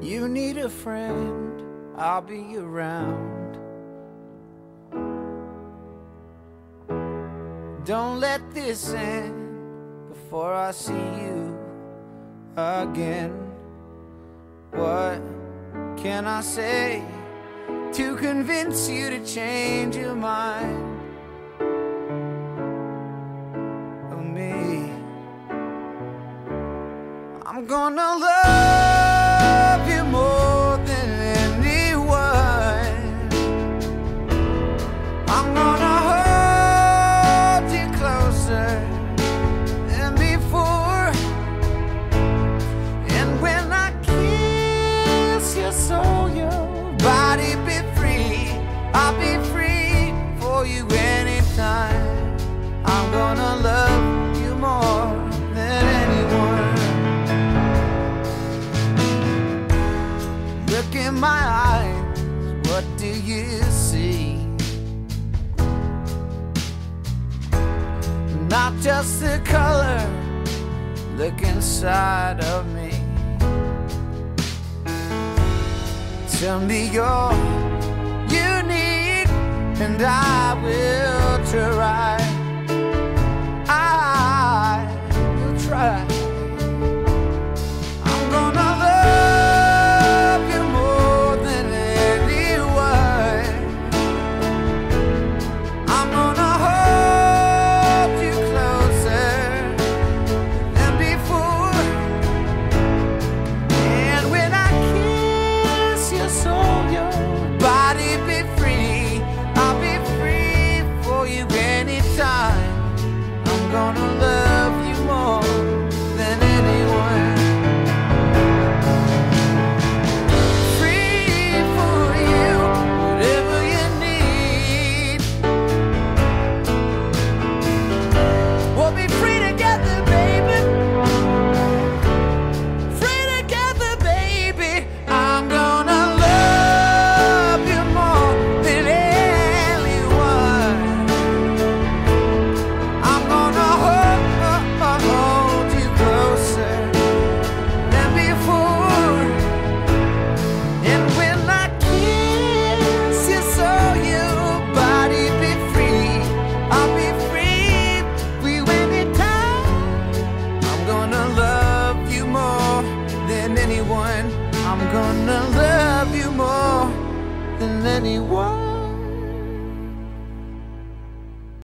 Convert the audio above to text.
You need a friend, I'll be around. Don't let this end before I see you again. What can I say to convince you to change your mind? Of me, I'm gonna love. in my eyes, what do you see? Not just the color, look inside of me. Tell me you're unique, and I will try. gonna love you more than anyone.